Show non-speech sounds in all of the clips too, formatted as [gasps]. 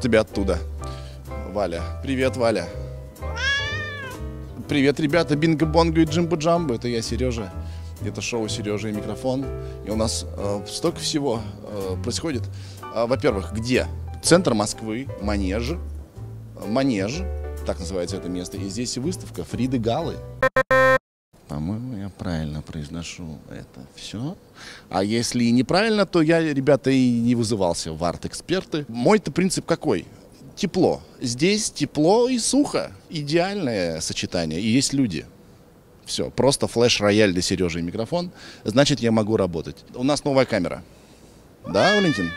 Тебя оттуда. Валя. Привет, Валя. Привет, ребята. Бинго Бонго и Джимбо Джамбо. Это я, Сережа. Это шоу Сережа и микрофон. И у нас э, столько всего э, происходит. А, во-первых, где? Центр Москвы, Манеж. Манеж, так называется это место. И здесь выставка Фриды Галы. Правильно произношу это все. А если и неправильно, то я, ребята, и не вызывался в арт-эксперты. Мой-то принцип какой? Тепло. Здесь тепло и сухо. Идеальное сочетание. И есть люди. Все, просто флеш-рояль для Сережи и микрофон. Значит, я могу работать. У нас новая камера. Да, Валентин?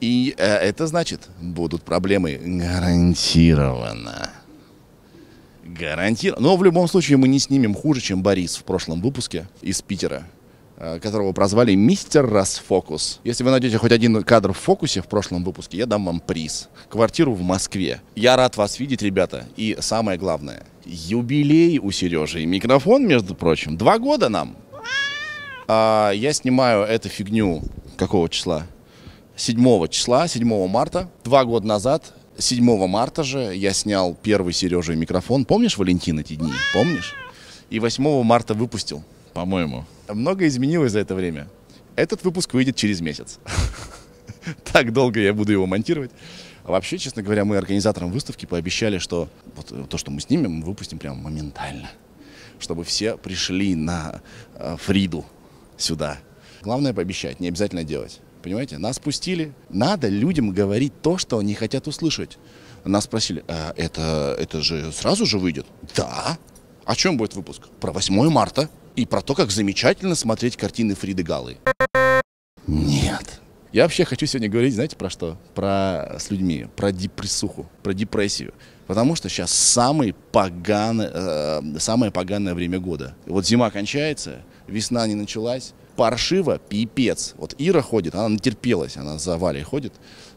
И э, это значит, будут проблемы гарантированно. Гарантированно. Но в любом случае мы не снимем хуже, чем Борис в прошлом выпуске из Питера, э, которого прозвали мистер Расфокус. Если вы найдете хоть один кадр в фокусе в прошлом выпуске, я дам вам приз. Квартиру в Москве. Я рад вас видеть, ребята. И самое главное, юбилей у Сережи. И микрофон, между прочим. Два года нам. А, я снимаю эту фигню какого числа? 7 числа, 7 марта. Два года назад 7 марта же я снял первый Сережа микрофон. Помнишь, Валентин, эти дни? Помнишь? И 8 марта выпустил, по-моему. Много изменилось за это время. Этот выпуск выйдет через месяц. [laughs] Так долго я буду его монтировать. А вообще, честно говоря, мы организаторам выставки пообещали, что вот то, что мы снимем, мы выпустим прямо моментально. Чтобы все пришли на э, Фриду сюда. Главное пообещать, не обязательно делать. Понимаете, нас пустили. Надо людям говорить то, что они хотят услышать. Нас спросили, а это, это же сразу же выйдет? Да. О чем будет выпуск? Про 8 марта и про то, как замечательно смотреть картины Фриды Галы. Нет. Я вообще хочу сегодня говорить, знаете, про что? Про с людьми, про депрессуху, про депрессию. Потому что сейчас самый поганый, э, самое поганое время года. Вот зима кончается, весна не началась, паршиво, пипец. Вот Ира ходит, она натерпелась, она за Валей ходит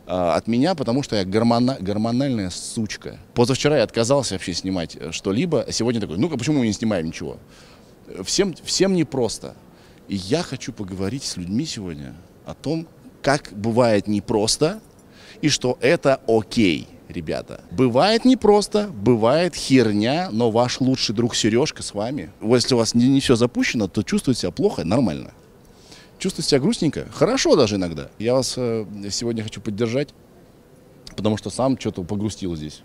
э, от меня, потому что я гормона, гормональная сучка. Позавчера я отказался вообще снимать э, что-либо, а сегодня такой, ну-ка, почему мы не снимаем ничего? Всем, всем непросто. И я хочу поговорить с людьми сегодня о том, как бывает непросто, и что это окей ребята. Бывает непросто, бывает херня, но ваш лучший друг Сережка с вами. Если у вас не, не все запущено, то чувствуете себя плохо, нормально. Чувствуете себя грустненько, хорошо даже иногда. Я вас э, сегодня хочу поддержать, потому что сам что-то погрустил здесь.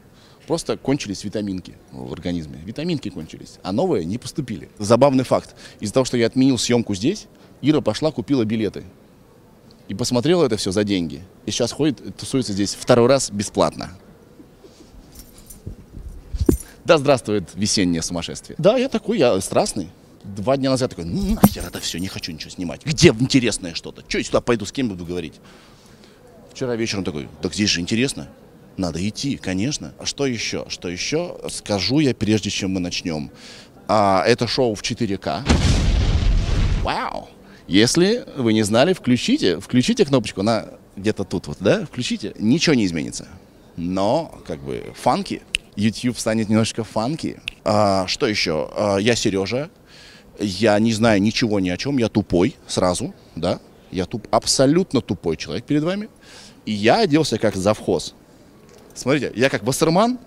Просто кончились витаминки в организме. Витаминки кончились, а новые не поступили. Забавный факт. Из-за того, что я отменил съемку здесь, Ира пошла, купила билеты. И посмотрела это все за деньги. И сейчас ходит, тусуется здесь второй раз бесплатно. Да здравствует весеннее сумасшествие. Да, я такой, я страстный. Два дня назад такой, ну нахер это все, не хочу ничего снимать. Где интересное что-то? Че я сюда пойду, с кем буду говорить? Вчера вечером такой, так здесь же интересно. Надо идти, конечно. А что еще? Что еще? Скажу я, прежде чем мы начнем. А, это шоу в 4К. Вау! Если вы не знали, включите, включите кнопочку, она где-то тут вот, да, включите, ничего не изменится. Но, как бы, фанки, YouTube станет немножечко фанки. А, что еще? А, я Сережа. Я не знаю ничего ни о чем. Я тупой сразу, да. Я туп, абсолютно тупой человек перед вами. И я оделся как завхоз. Смотрите, я как Вассерман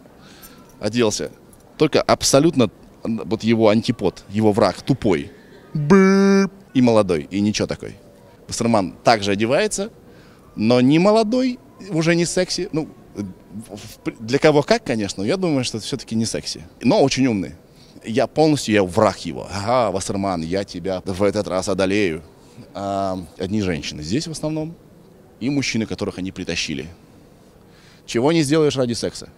оделся. Только абсолютно вот его антипод, его враг, тупой. И молодой, и ничего такой. Вассерман также одевается, но не молодой, уже не секси. Ну, для кого как, конечно, я думаю, что это все-таки не секси. Но очень умный. Я полностью, я враг его. Ага, Вассерман, я тебя в этот раз одолею. А, одни женщины здесь в основном. И мужчины, которых они притащили. Чего не сделаешь ради секса?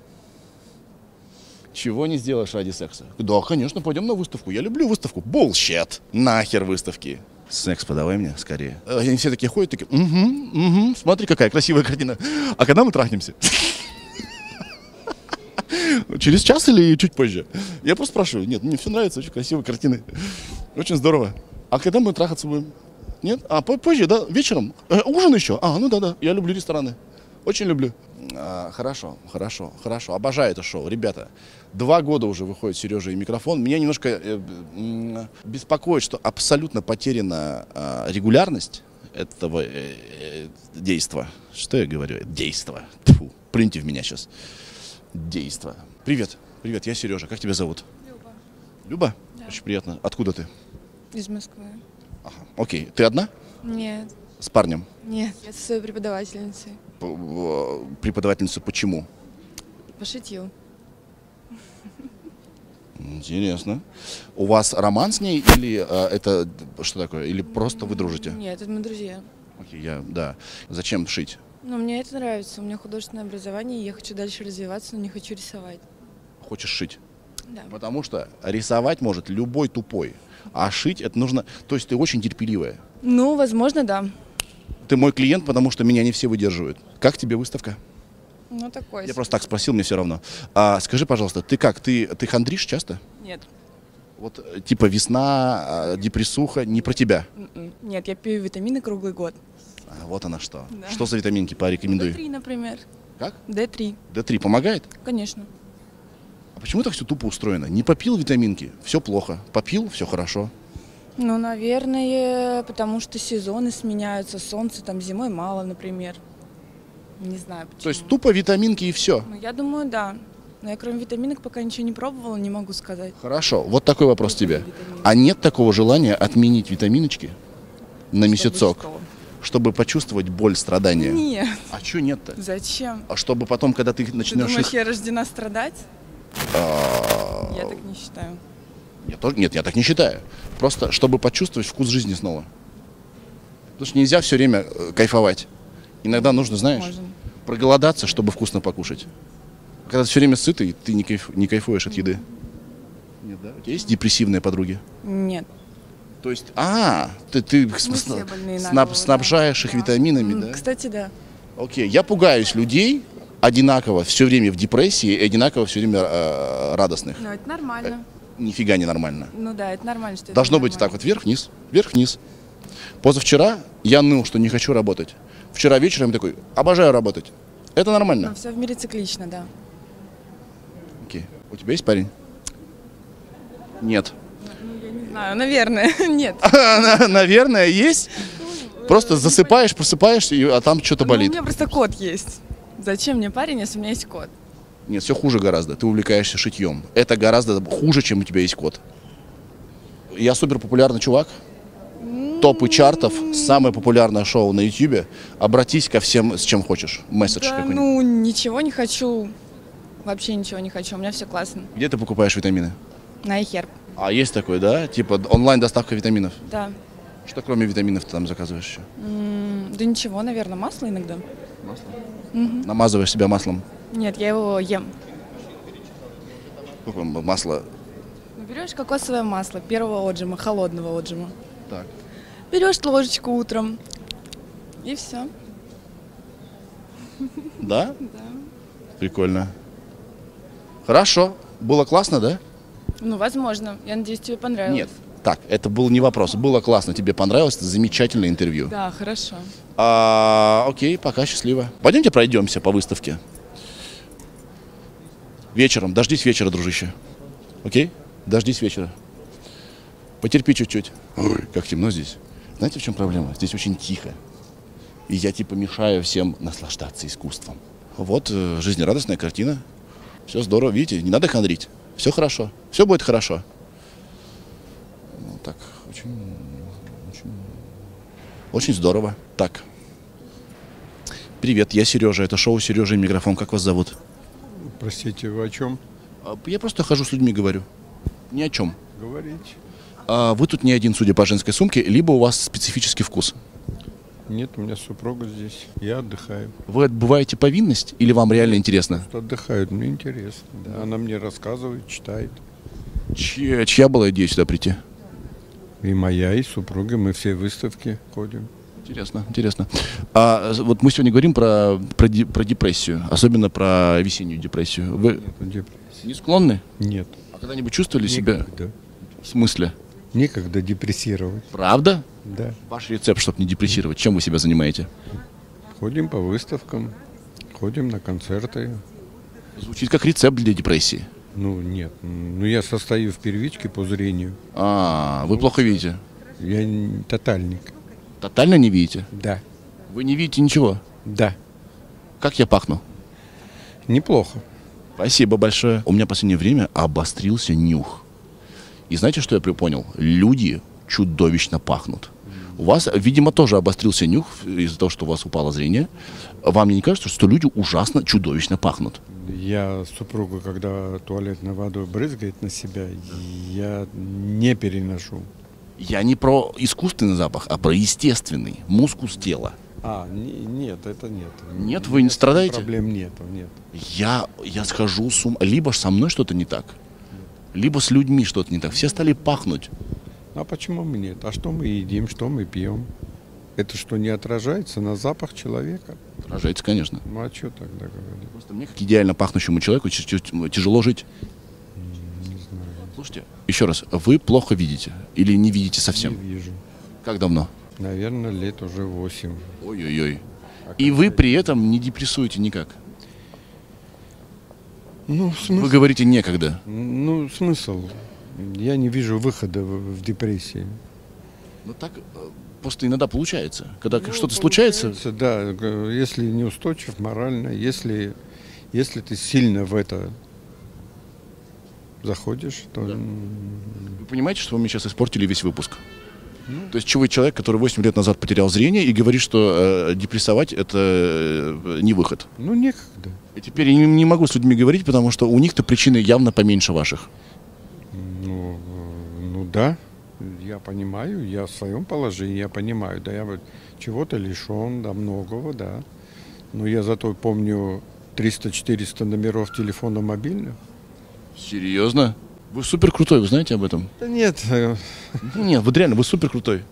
Чего не сделаешь ради секса? Да, конечно, пойдем на выставку. Я люблю выставку. Булщет. Нахер выставки. Секс подавай мне скорее. Они все такие ходят, такие, угу, угу, смотри, какая красивая картина. А когда мы трахнемся? Через час или чуть позже? Я просто спрашиваю. Нет, мне все нравится, очень красивые картины. Очень здорово. А когда мы трахаться будем? Нет? А позже, да? Вечером? Э, ужин еще? А, ну да-да. Я люблю рестораны. Очень люблю. А, хорошо, хорошо, хорошо. Обожаю это шоу. Ребята, два года уже выходит Сережа и микрофон. Меня немножко э, беспокоит, что абсолютно потеряна э, регулярность этого э, э, действа. Что я говорю? Действа. Тьфу. Плюньте в меня сейчас. Действо. Привет. Привет, я Сережа. Как тебя зовут? Люба. Люба? Очень приятно. Откуда ты? Из Москвы. Ага. Окей. Ты одна? Нет. С парнем? Нет. Я со своей преподавательницей. П- Преподавательницу почему? Пошутил. Интересно. У вас роман с ней или э, это что такое? Или просто вы дружите? Нет, это мы друзья. Окей, я, да. Зачем шить? Но мне это нравится. У меня художественное образование, и я хочу дальше развиваться, но не хочу рисовать. Хочешь шить? Да. Потому что рисовать может любой тупой. А шить это нужно... То есть ты очень терпеливая. Ну, возможно, да. Ты мой клиент, потому что меня не все выдерживают. Как тебе выставка? Ну, такой. Я себе. просто так спросил, мне все равно. А, скажи, пожалуйста, ты как? Ты, ты хандришь часто? Нет. Вот э, типа весна, а, депрессуха, не про тебя. М-м. Нет, я пью витамины круглый год. А, вот она что. Да. Что за витаминки порекомендуй? D3, например. Как? D3, D3 помогает? конечно. Почему так все тупо устроено? Не попил витаминки, все плохо. Попил, все хорошо. Ну, наверное, потому что сезоны сменяются, солнца там зимой мало, например. Не знаю почему. То есть тупо витаминки и все. Ну, я думаю, да. Но я кроме витаминок пока ничего не пробовала, не могу сказать. Хорошо, вот такой вопрос тебе. А нет такого желания отменить витаминочки на месяцок, Чтобы что? чтобы почувствовать боль, страдания? Нет. А что нет-то? Зачем? А чтобы потом, когда ты Ты начнешь думаешь, их... я рождена страдать? А, Я так не считаю. Я тоже- Нет, я так не считаю. Просто чтобы почувствовать вкус жизни снова. Потому что нельзя все время э, кайфовать. Иногда нужно, знаешь, Можно. проголодаться, чтобы вкусно покушать. Когда ты все время сытый, ты не, кайф- не кайфуешь от еды. Нет, да? У тебя есть депрессивные подруги? Нет. То есть, а, ты, ты снаб- снабжаешь их Да. витаминами, да? Кстати, да. Окей, я пугаюсь людей одинаково все время в депрессии и одинаково все время э, радостных. Но это нормально. Нифига не нормально. Ну да, это нормально, что это Должно быть так нормально. вот вверх-вниз, вверх-вниз. Позавчера я ныл, что не хочу работать. Вчера вечером я такой, обожаю работать. Это Но нормально. все в мире циклично, да. Окей. У тебя есть парень? Нет. Ну, я не знаю, наверное, [laughs] нет. [laughs] Наверное, есть. Просто засыпаешь, просыпаешься, а там что-то Ну, у болит. меня просто кот есть. Зачем мне парень, если у меня есть кот? Нет, все хуже гораздо. Ты увлекаешься шитьем. Это гораздо хуже, чем у тебя есть кот. Я супер популярный чувак. Топы чартов, самое популярное шоу на YouTube. Обратись ко всем, с чем хочешь. Месседж Да, какой-нибудь. ну, ничего не хочу. Вообще ничего не хочу. У меня все классно. Где ты покупаешь витамины? На iHerb. А есть такой, да? Типа онлайн-доставка витаминов. Да. Что кроме витаминов ты там заказываешь еще? М, Да ничего, наверное, масло иногда. Намазываешь себя маслом. Нет, я его ем. М- масло? Ну, Берешь кокосовое масло первого отжима, холодного отжима. Так. Берешь ложечку утром. И все. Да? [laughs] Да. Прикольно. Хорошо. Было классно, да? Ну, возможно. Я надеюсь, тебе понравилось. Нет. Так, это был не вопрос. Было классно, тебе понравилось, это замечательное интервью. Да, хорошо. А, окей, пока, счастливо. Пойдемте пройдемся по выставке. Вечером, дождись вечера, дружище. Окей? Дождись вечера. Потерпи чуть-чуть. Ой, как темно здесь. Знаете, в чем проблема? Здесь очень тихо. И я типа мешаю всем наслаждаться искусством. Вот э, жизнерадостная картина. Все здорово, видите, не надо хандрить. Все хорошо. Все будет хорошо. Так, очень, очень, очень здорово. Так. Привет, я Сережа. Это шоу Сережа и микрофон. Как вас зовут? Простите, вы о чем А, Я просто хожу с людьми, говорю. Ни о чем. говорите? А вы тут не один, судя по женской сумке, либо у вас специфический вкус. Нет, у меня супруга здесь. Я отдыхаю. Вы отбываете повинность или вам реально интересно? Отдыхают, мне интересно. Да. Она мне рассказывает, читает. Чья, чья была идея сюда прийти? И моя, и супруга, мы все выставки ходим. Интересно, интересно. А вот мы сегодня говорим про, про, про депрессию, особенно про весеннюю депрессию. Вы Нет, депрессии. не склонны? Нет. А когда-нибудь чувствовали себя Некогда. в смысле? Некогда депрессировать. Правда? Да. Ваш рецепт, чтобы не депрессировать, чем вы себя занимаете? Ходим по выставкам, ходим на концерты. Звучит как рецепт для депрессии. Ну, нет. Ну, я состою в первичке по зрению. А, вы плохо видите. Я не- тотальник. Тотально не видите? Да. Вы не видите ничего. Да. Как я пахну? Неплохо. Спасибо большое. У меня в последнее время обострился нюх. И знаете, что я понял? Люди чудовищно пахнут. У вас, видимо, тоже обострился нюх из-за того, что у вас упало зрение. Вам не кажется, что люди ужасно чудовищно пахнут? Я супругу, когда туалетной водой брызгает на себя, я не переношу. Я не про искусственный запах, а про естественный, мускус тела. А, не- нет, это нет. Нет, вы не страдаете? Проблем нету, нет. Я, я схожу с ума. Либо со мной что-то не так, либо с людьми что-то не так. Все стали пахнуть. А почему мы нет? А что мы едим, что мы пьем? Это что, не отражается на запах человека? Поражается, конечно. Ну а что тогда говорить? Просто мне, как идеально пахнущему человеку, тяжело жить. Не знаю. Слушайте, еще раз, вы плохо видите или не видите совсем? Не вижу. Как давно? Наверное, лет уже восемь. Ой-ой-ой. И вы при этом не депрессуете никак. Ну, Вы смысл? говорите некогда. Ну, смысл? Я не вижу выхода в, в депрессии. Ну так э, просто иногда получается. Когда Ну, что-то случается, Да, если неустойчив морально, если, если ты сильно в это заходишь, то Да. вы понимаете, что вы мне сейчас испортили весь выпуск? Ну. То есть чего человек, который 8 лет назад потерял зрение и говорит, что э, депрессовать это э, не выход. ну некогда. И теперь я не, не могу с людьми говорить, потому что у них-то причины явно поменьше ваших. Ну, э, ну да, я понимаю, я в своем положении, я понимаю, да, я вот чего-то лишен, да, многого, да. Но я зато помню 300-400 номеров телефона мобильных. Серьезно? Вы супер крутой, вы знаете об этом? Да нет, Ну, Нет, вы реально, вы супер крутой.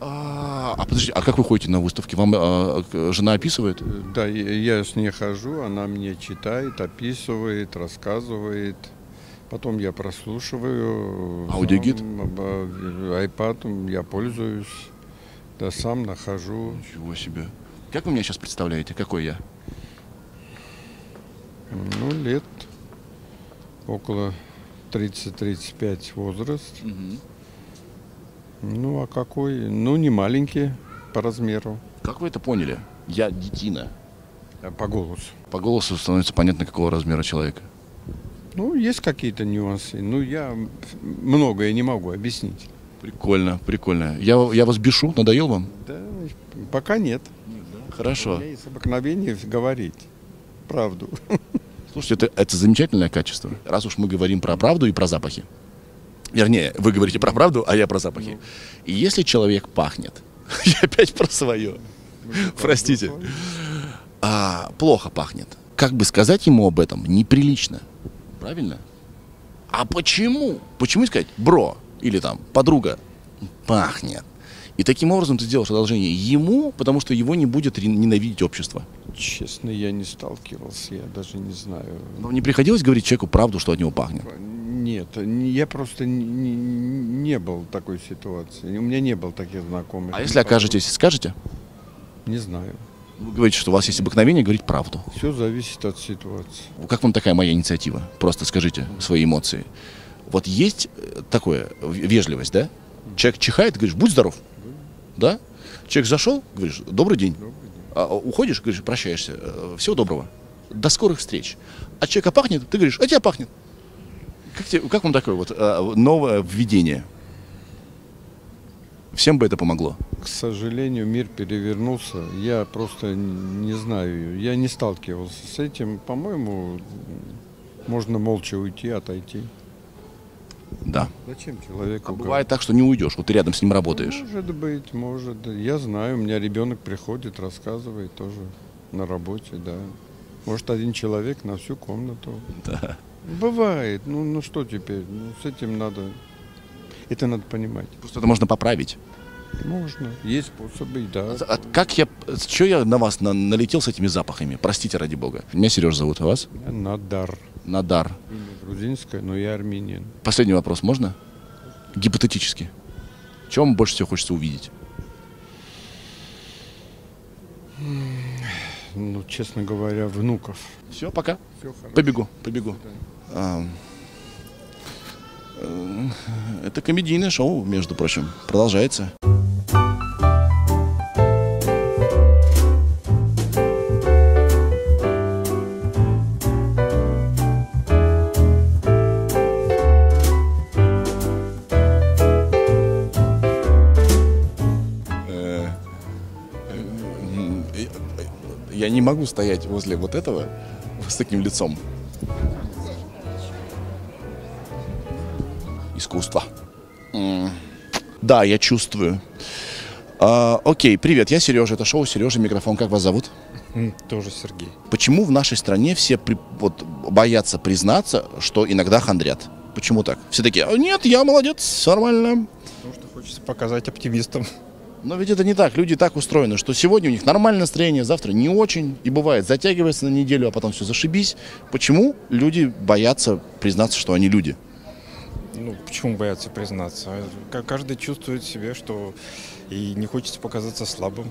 А, а подождите, а как вы ходите на выставки? Вам а, жена описывает? да, я, я с ней хожу, она мне читает, описывает, рассказывает. Потом я прослушиваю. Аудиогид? сам, оба- iPad я пользуюсь, да, сам нахожу. Ничего себе. Как вы меня сейчас представляете? Какой я? Ну, лет около 30-35 возраст. Ну, а какой? Ну, не маленький по размеру, Как вы это поняли? Я детина. по голосу. По голосу становится понятно, какого размера человека. Ну, есть какие-то нюансы. Ну, я многое не могу объяснить. Прикольно, прикольно. Я, я вас бешу, надоел вам? Да, пока нет. У Хорошо. меня есть обыкновение говорить правду. Слушайте, это, это замечательное качество. Раз уж мы говорим про правду и про запахи. Вернее, вы говорите про правду, а я про запахи. И если человек пахнет, [laughs] я опять про свое, простите, а, плохо пахнет, как бы сказать ему об этом неприлично. Правильно? А почему? Почему сказать, бро, или там, подруга, пахнет? И таким образом ты сделаешь одолжение ему, потому что его не будет ненавидеть общество. Честно, я не сталкивался, я даже не знаю. Вам не приходилось говорить человеку правду, что от него пахнет? Нет, не- я просто не, не- не был в такой ситуации. У меня не было таких знакомых. А если окажетесь, скажете? Не знаю. Вы говорите, что у вас есть обыкновение говорить правду. Все зависит от ситуации. Как вам такая моя инициатива? Просто скажите свои эмоции. Вот есть э, такое, вежливость, да? Человек чихает, говоришь, будь здоров. Да? Человек зашел, говоришь, добрый день. А, уходишь, говоришь, прощаешься. «Э, Всего доброго. До скорых встреч. А человека пахнет, ты говоришь, а тебя пахнет. Как, тебе- как вам такое вот э, новое введение? Всем бы это помогло. К сожалению, мир перевернулся. Я просто не знаю, я не сталкивался с этим. По-моему, можно молча уйти, отойти. Да. Зачем человеку? А бывает так, что не уйдешь, вот ты рядом с ним работаешь. Может быть, может. Я знаю, у меня ребенок приходит, рассказывает тоже на работе, да. Может, один человек на всю комнату. Да. Бывает. Ну, ну что теперь? Ну, с этим надо... Это надо понимать. Просто это можно поправить. Можно. Есть способы, да. А- а как я, что я на вас на- налетел с этими запахами? Простите ради бога. Меня Сереж зовут, а вас? Надар. Надар. Имя грузинское, но я армянин. Последний вопрос можно? Гипотетически. Чего вам больше всего хочется увидеть? Ну, честно говоря, внуков. Все, пока. Все хорошо. Побегу, побегу. А, Это комедийное шоу, между прочим. Продолжается. Могу стоять возле вот этого с таким лицом. Искусство. М. Да, я чувствую. А, окей, привет, я Сережа, это шоу Сережа, микрофон, как вас зовут? Тоже Сергей. Почему в нашей стране все при- вот, боятся признаться, что иногда хандрят? Почему так? Все такие, «А, нет, я молодец, нормально. Потому что хочется показать оптимистам. Но ведь это не так. Люди так устроены, что сегодня у них нормальное настроение, завтра не очень. И бывает, затягивается на неделю, а потом все зашибись. Почему люди боятся признаться, что они люди? Ну, почему боятся признаться? Ка- Каждый чувствует себе, что и не хочется показаться слабым.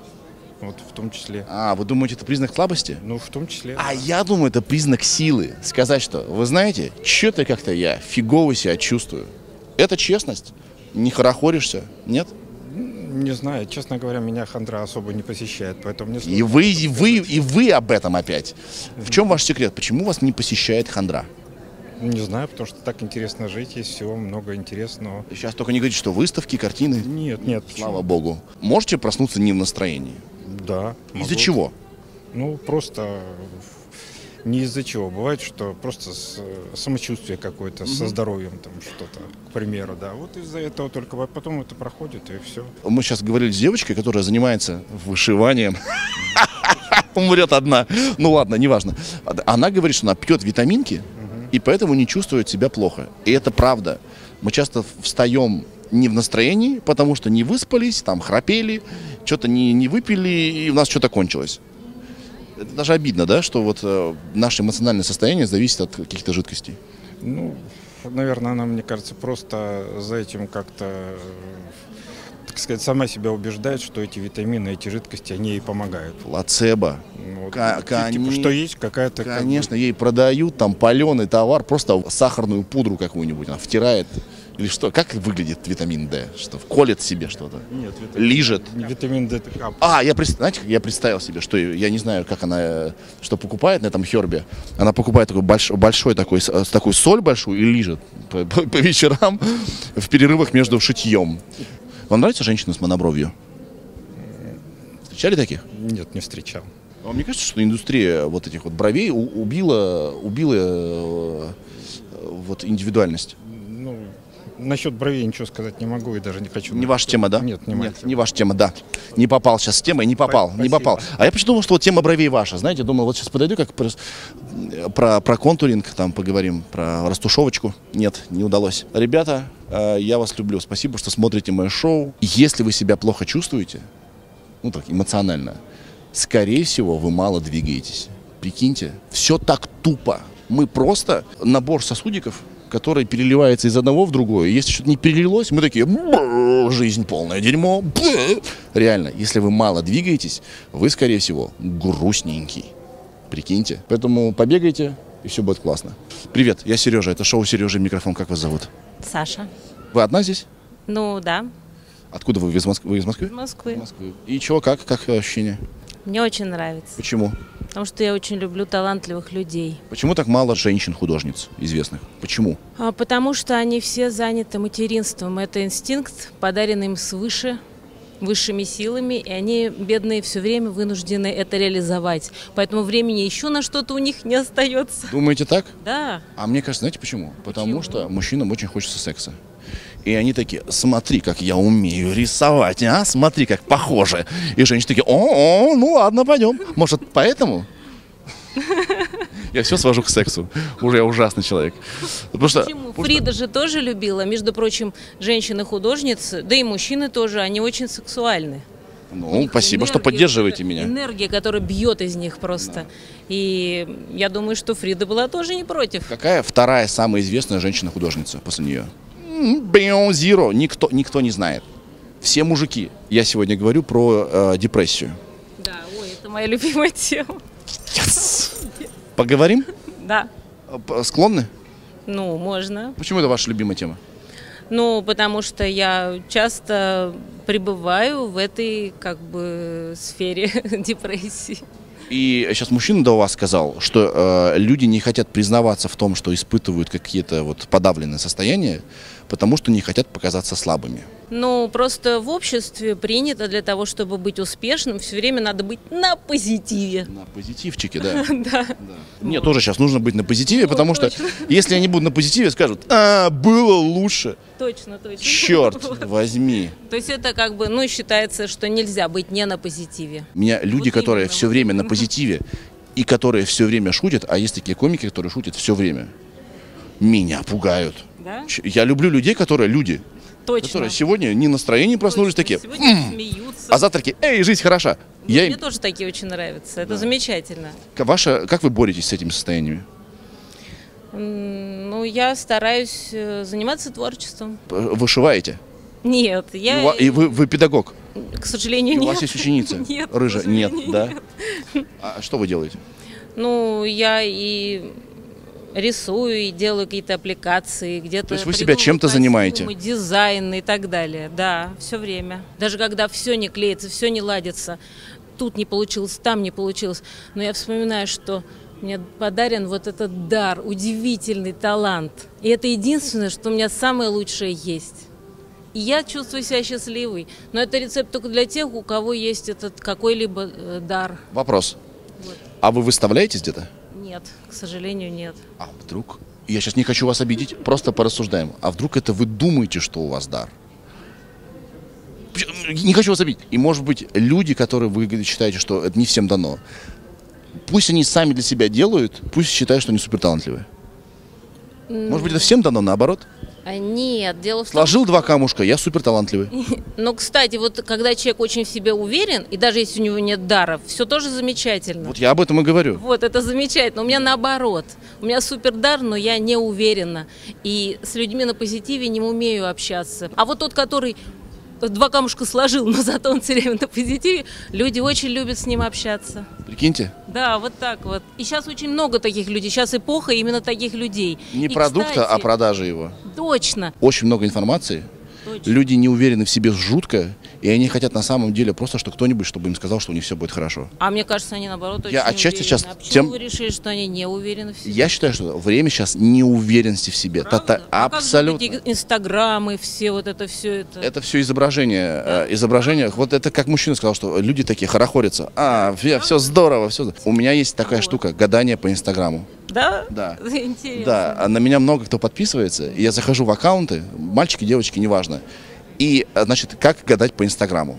Вот в том числе. А, вы думаете, это признак слабости? Ну, в том числе. А да. я думаю, это признак силы. Сказать, что, вы знаете, что-то как-то я фигово себя чувствую. Это честность. Не хорохоришься, нет? Не знаю, честно говоря, меня хандра особо не посещает, поэтому мне И вы, и вы, и вы об этом опять. В чем ваш секрет? Почему вас не посещает хандра? Не знаю, потому что так интересно жить, есть всего много интересного. Сейчас только не говорите, что выставки, картины. Нет, нет, почему? Слава богу. Можете проснуться не в настроении? Да. Из-за чего? Ну, просто не из-за чего. Бывает, что просто с- самочувствие какое-то, со здоровьем там что-то, к примеру, да. Вот из-за этого только, потом это проходит, и все. Мы сейчас говорили с девочкой, которая занимается вышиванием. [laughs] Умрет одна. Ну ладно, неважно. Она говорит, что она пьет витаминки, и поэтому не чувствует себя плохо. И это правда. Мы часто встаем не в настроении, потому что не выспались, там храпели, что-то не, не выпили, и у нас что-то кончилось. Это даже обидно, да, что вот э, наше эмоциональное состояние зависит от каких-то жидкостей. Ну, наверное, она, мне кажется, просто за этим как-то, так сказать, сама себя убеждает, что эти витамины, эти жидкости, они ей помогают. Плацебо. Ну, вот, Ка- ти- типа, что есть какая-то... как бы, Конечно, ей продают там паленый товар, просто сахарную пудру какую-нибудь она втирает. Или что? Как выглядит витамин D? Что, колет себе что-то? Нет, витамин, Лижет? витамин D, это кап- А, я, знаете, я представил себе, что я не знаю, как она, э, что покупает на этом хербе. Она покупает такой большой, большой такой, с- такой соль большую и лижет по, по- по вечерам [laughs] в перерывах между шитьем. Вам нравится женщина с монобровью? Встречали таких? Нет, не встречал. А Вам не кажется, что индустрия вот этих вот бровей убила, убила э, вот индивидуальность? Насчет бровей ничего сказать не могу и даже не хочу. Не ваша тема, да? Нет, не моя Нет, тема. не ваша тема, да. Не попал сейчас с темой, не попал, не Спасибо. попал. А я почему думал, что вот тема бровей ваша. Знаете, думал, вот сейчас подойду, как про, про, про контуринг, там поговорим, про растушевочку. Нет, не удалось. Ребята, э, я вас люблю. Спасибо, что смотрите мое шоу. Если вы себя плохо чувствуете, ну так, эмоционально, скорее всего, вы мало двигаетесь. Прикиньте, все так тупо. Мы просто набор сосудиков, который переливается из одного в другое. Если что-то не перелилось, мы такие, «Бр, жизнь полное дерьмо. Бр». Реально, если вы мало двигаетесь, вы, скорее всего, грустненький. Прикиньте. Поэтому побегайте, и все будет классно. Привет, я Сережа. Это шоу Сережа Микрофон. Как вас зовут? Саша. Вы одна здесь? Ну да, Откуда вы? Вы из Москвы? Вы из Москвы? из Москвы. Москвы. И чего, как, как ощущение? Мне очень нравится, Почему? потому что я очень люблю талантливых людей. Почему так мало женщин-художниц известных? Почему? А, Потому что они все заняты материнством. Это инстинкт, подаренный им свыше, высшими силами, и они, бедные, все время вынуждены это реализовать. Поэтому времени еще на что-то у них не остается. Думаете так? Да, А мне кажется, знаете почему? Потому Почему? что мужчинам очень хочется секса. И они такие, смотри, как я умею рисовать, а? Смотри, как похоже. И женщины такие, о, ну ладно, пойдем. Может, поэтому? Я все свожу к сексу. Уже я ужасный человек. Потому что, Почему? потому что- Фрида же тоже любила. Между прочим, женщины-художницы, да и мужчины тоже, они очень сексуальны. Ну, спасибо, что Энергия, поддерживаете вот эта меня. Энергия, которая бьет из них просто. И я думаю, что Фрида была тоже не против. Какая вторая самая известная женщина-художница после нее? Zero. Никто, никто не знает. Все мужики. Я сегодня говорю про э, депрессию. Да, ой, это моя любимая тема. Yes! Поговорим? Да, Склонны? ну, можно. Почему это ваша любимая тема? Ну, потому что я часто пребываю в этой, как бы, сфере [laughs] депрессии. И сейчас мужчина до вас сказал, что э, люди не хотят признаваться в том, что испытывают какие-то вот подавленные состояния, потому что не хотят показаться слабыми. Ну, просто в обществе принято для того, чтобы быть успешным, все время надо быть на позитиве. На позитивчике, [laughs] да. Да. Мне тоже сейчас нужно быть на позитиве, потому что если они будут на позитиве, скажут, а, было лучше. Точно, точно. Черт [laughs] возьми. То есть это как бы, ну, считается, что нельзя быть не на позитиве. Меня люди, которые все время на позитиве и которые все время шутят, а есть такие комики, которые шутят все время, меня пугают. Да? Я люблю людей, которые люди, Точно. которые сегодня не настроение проснулись Точно. такие, Сегодня «М». смеются. а завтра такие, эй, жизнь хороша. Я Мне им- тоже такие очень нравятся. Это замечательно. К- Ваша, как вы боретесь с этими состояниями? Ну, я стараюсь э, заниматься творчеством. Вышиваете? Нет, И, я, у ва- и вы, вы педагог? к сожалению, И у нет. вас есть ученица? [laughs] Нет, Рыжая? Нет, да? нет. А что вы делаете? Ну, я и рисую, и делаю какие-то аппликации, где-то... То есть вы себя чем-то занимаете? дизайн и так далее. Да, все время. Даже когда все не клеится, все не ладится, тут не получилось, там не получилось. Но я вспоминаю, что мне подарен вот этот дар, удивительный талант. И это единственное, что у меня самое лучшее есть. И я чувствую себя счастливой. Но это рецепт только для тех, у кого есть этот какой-либо э, дар. Вопрос. Вот. А вы выставляетесь где-то? Нет, к сожалению, нет. А вдруг? Я сейчас не хочу вас обидеть, просто порассуждаем. А вдруг это вы думаете, что у вас дар? Не хочу вас обидеть. И может быть люди, которые вы считаете, что это не всем дано, пусть они сами для себя делают, пусть считают, что они суперталантливые. Может быть, это всем дано наоборот? А нет, дело в том, Сложил два камушка, я суперталантливый. [laughs] Но, кстати, вот когда человек очень в себе уверен, и даже если у него нет даров, все тоже замечательно. Вот я об этом и говорю. Вот, это замечательно. У меня наоборот. У меня супер дар, но я не уверена. И с людьми на позитиве не умею общаться. А вот тот, который два камушка сложил, но зато он все время на позитиве, люди очень любят с ним общаться. Прикиньте, Да, вот так вот. И сейчас очень много таких людей. Сейчас эпоха именно таких людей. не И, продукта, а кстати, продажи его. Точно. Очень много информации. Люди не уверены в себе жутко, и они хотят на самом деле просто, что кто-нибудь, чтобы им сказал, что у них все будет хорошо. А мне кажется, они наоборот очень Я отчасти уверены. сейчас А почему тем- вы решили, что они не уверены в себе? Я считаю, что время сейчас неуверенности в себе. Правда? Та- та- А как абсолютно. вот эти инстаграмы, все вот это все это. Это все изображение. э, изображение. Вот это как мужчина сказал, что люди такие хорохорятся. А, все, здорово, все. У меня есть такая штука, гадание по Инстаграму. Да? Да. [laughs] Интересно. Да, а на меня много кто подписывается, и я захожу в аккаунты, мальчики, девочки, неважно. И, а, значит, как гадать по Инстаграму.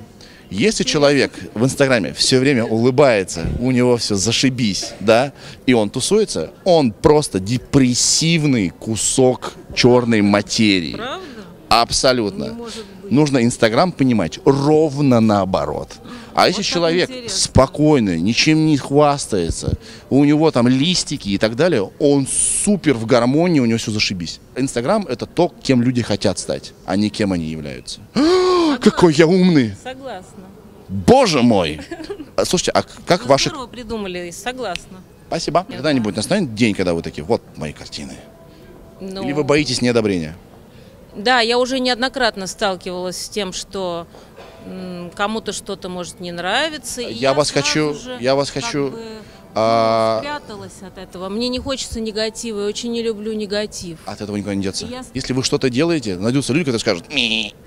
Если человек в Инстаграме все время улыбается, у него все зашибись, да, и он тусуется, он просто депрессивный кусок черной материи. Правда? Абсолютно. Не может быть. Нужно Инстаграм понимать ровно наоборот. А если Вот как человек интересно. спокойный, ничем не хвастается, у него там листики и так далее, он супер в гармонии, у него все зашибись. Инстаграм это то, кем люди хотят стать, а не кем они являются. [gasps] [gasps] Какой я умный! Согласна. Боже мой! [laughs] А, Слушайте, а как Вы ваши... здорово придумали, согласна. Спасибо. Когда-нибудь настанет день, когда вы такие, вот мои картины. Ну, Или вы боитесь неодобрения? Да, я уже неоднократно сталкивалась с тем, что кому-то что-то может не нравиться. и Я вас хочу- же я вас как хочу, бы, а, спряталась от этого. Мне не хочется негатива, я очень не люблю негатив. От этого никуда не деться. Я- Если вы что-то делаете, найдутся люди, которые скажут.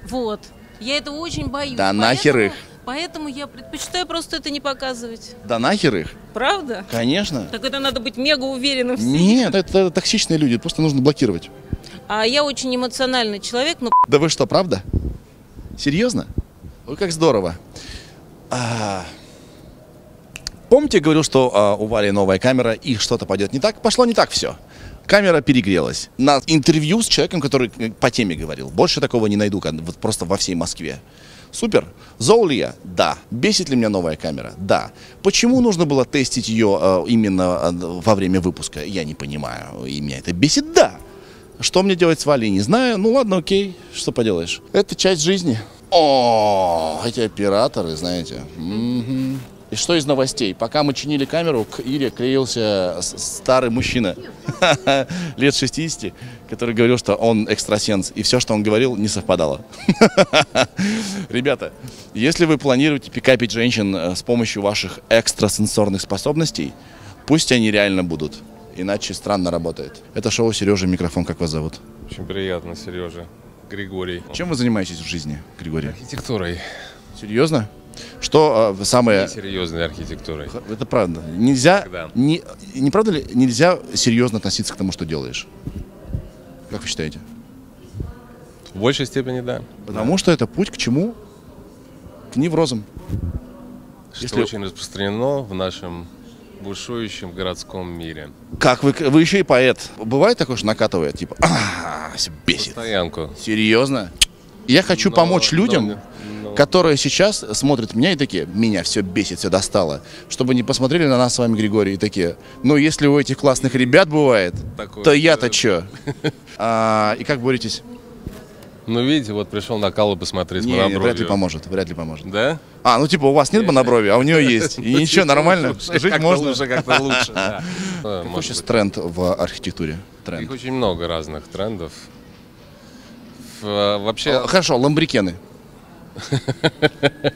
Вот. Я этого очень боюсь. Да нахер их. Поэтому я предпочитаю просто это не показывать. да нахер их. Правда? Конечно. Так это надо быть мега уверенным в себе. Нет, это токсичные люди, просто нужно блокировать. А я очень эмоциональный человек, но Да вы что, правда? Серьезно? Ой, как здорово. А, Помните, я говорил, что а, у Вали новая камера и что-то пойдет не так? Пошло не так все. Камера перегрелась. На интервью с человеком, который э, по теме говорил. Больше такого не найду, вот просто во всей Москве. Супер. Зол ли я? Да. Бесит ли меня новая камера? Да. Почему нужно было тестить ее э, именно э, во время выпуска? Я не понимаю. И меня это бесит? Да. Что мне делать с Валей, не знаю. Ну ладно, окей, что поделаешь. Это часть жизни. О, эти операторы, знаете. Мгм. И что из новостей? Пока мы чинили камеру, к Ире клеился старый мужчина [laughs] лет 60, который говорил, что он экстрасенс, и все, что он говорил, не совпадало. [laughs] Ребята, если вы планируете пикапить женщин э, с помощью ваших экстрасенсорных способностей, пусть они реально будут, иначе странно работает. Это шоу «Сережа, микрофон, как вас зовут?» Очень приятно, Сережа. Григорий. Чем вы занимаетесь в жизни, Григорий? Архитектурой. Серьезно? Что э, самое... Серьезной архитектурой. Это правда. Нельзя... Когда? Не, не правда ли нельзя серьезно относиться к тому, что делаешь? Как вы считаете? В большей степени, да. Потому что это путь к чему? К неврозам. Что Если- очень распространено в нашем бушующем городском мире. Как вы, вы еще и поэт. Бывает такое, что накатывает, типа, «А, бесит. Стоянку. Серьезно? Я хочу Но- помочь людям, но- которые сейчас смотрят меня и такие, меня все бесит, все достало. Чтобы не посмотрели на нас с вами, Григорий, и такие, ну если у этих классных ребят бывает, Такое, то я-то да. че? и как боретесь? Ну, видите, вот пришел на Калу посмотреть Не, вряд ли поможет, вряд ли поможет. Да? А, ну типа у вас нет моноброви, а у нее есть. И ничего, нормально, жить можно. лучше, как-то лучше, да. [laughs] Какой сейчас тренд в архитектуре? Их очень много разных трендов. Вообще, Хорошо, ламбрикены.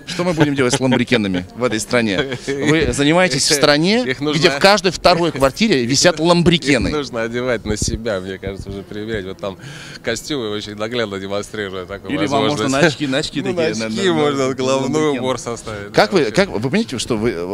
Что мы будем делать с ламбрикенами в этой стране? Вы занимаетесь в стране, Их нужно- где в каждой второй [laughs] квартире висят их ламбрикены. нужно одевать на себя, мне кажется, уже примерять. Вот там костюмы очень наглядно демонстрируют такую Или вам можно на очки, на очки [laughs] Ну, такие. на очки на- можно на- головной убор составить. Как да, вы, как вы понимаете, что вы э,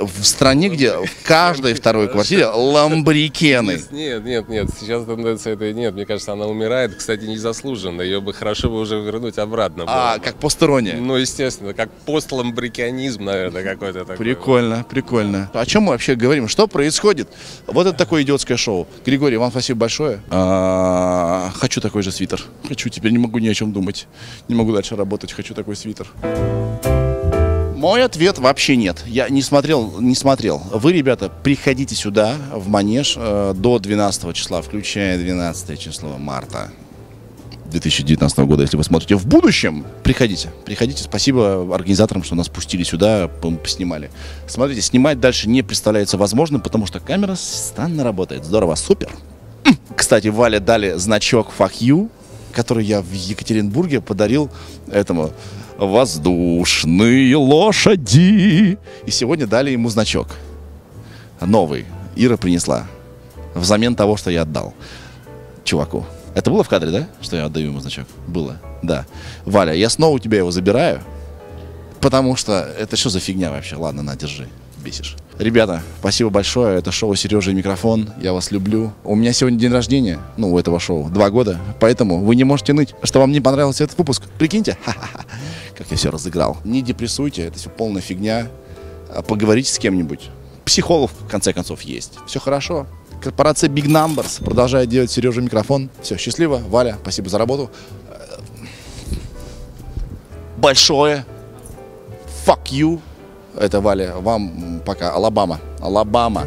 в стране, где в каждой второй квартире [laughs] ламбрикены? Нет, нет, нет, сейчас тенденции этой нет. Мне кажется, она умирает, кстати, незаслуженно. Ее бы хорошо бы уже вернуть обратно. А, как постерония. Ну, естественно, как постламбрикианизм, наверное, какой-то такой. Прикольно, прикольно. О чем мы вообще говорим? Что происходит? Вот это такое идиотское шоу. Григорий, вам спасибо большое. А, Хочу такой же свитер. Хочу, теперь не могу ни о чем думать. Не могу дальше работать, хочу такой свитер. Мой ответ вообще нет. Я не смотрел, не смотрел. Вы, ребята, приходите сюда, в Манеж, э, до 12 числа, включая 12 число марта. 2019 года, если вы смотрите в будущем, приходите. Приходите. Спасибо организаторам, что нас пустили сюда, поснимали. Смотрите, снимать дальше не представляется возможным, потому что камера странно работает. Здорово, супер. Кстати, Вале дали значок Fuck You, который я в Екатеринбурге подарил этому воздушные лошади. И сегодня дали ему значок. Новый. Ира принесла. Взамен того, что я отдал чуваку. Это было в кадре, да? Что я отдаю ему значок? Было. Да. Валя, я снова у тебя его забираю, потому что это что за фигня вообще? Ладно, на, держи. Бесишь. Ребята, спасибо большое. Это шоу «Сережа и микрофон». Я вас люблю. У меня сегодня день рождения, ну, у этого шоу, два года. Поэтому вы не можете ныть, что вам не понравился этот выпуск. Прикиньте, [laughs] как я все разыграл. Не депрессуйте, это все полная фигня. А Поговорите с кем-нибудь. Психолог, в конце концов, есть. Все хорошо. Корпорация Big Numbers продолжает делать Сережа микрофон. Все, счастливо. Валя, спасибо за работу. Большое. Fuck you. Это Валя. Вам пока. Алабама. Алабама.